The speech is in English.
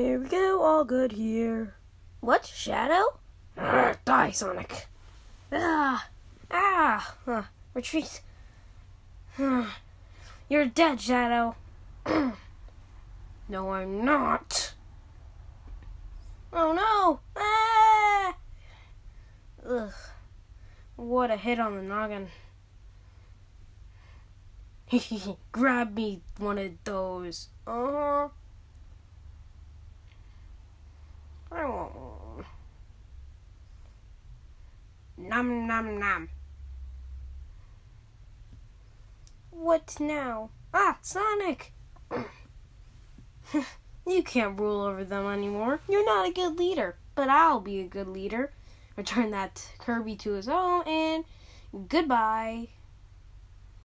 Here we go, all good here. What, Shadow? Arr, die, Sonic. Ah, ah, uh, retreat. You're dead, Shadow. no, I'm not. Oh no! Ah! Ugh. What a hit on the noggin. Grab me one of those. Uh huh. Nom nom nom. What now? Ah, Sonic! you can't rule over them anymore. You're not a good leader, but I'll be a good leader. Return that Kirby to his home, and goodbye.